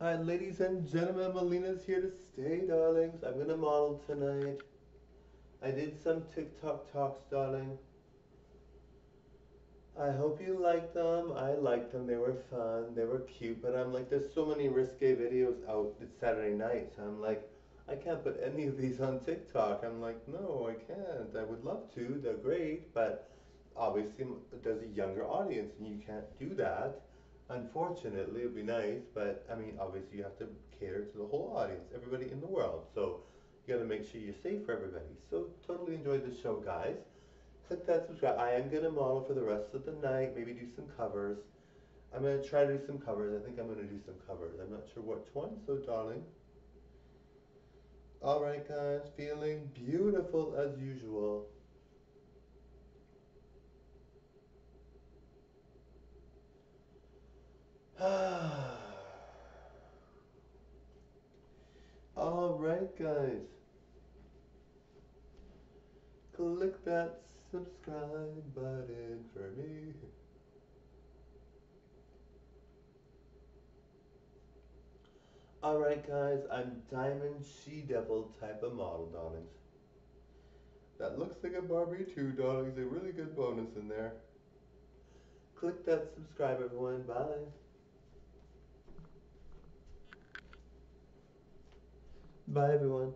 Ladies and gentlemen, Melina's here to stay, darlings. I'm gonna model tonight. I did some TikTok talks, darling. I hope you liked them. I liked them. They were fun. They were cute. But I'm like, there's so many risque videos out. It's Saturday night. So I'm like, I can't put any of these on TikTok. I'm like, no, I can't. I would love to. They're great. But obviously, there's a younger audience and you can't do that. Unfortunately, it'd be nice. But I mean, obviously, you have to cater to the whole audience, everybody in the world. So you got to make sure you're safe for everybody. So totally enjoyed the show, guys click that subscribe. I am gonna model for the rest of the night, maybe do some covers. I'm gonna try to do some covers. I think I'm gonna do some covers. I'm not sure which one, so darling. Alright guys, feeling beautiful as usual. Alright guys. Click that subscribe button for me. Alright guys, I'm Diamond She-Devil type of model, darlings. That looks like a Barbie too, darlings. A really good bonus in there. Click that subscribe, everyone. Bye. Bye, everyone.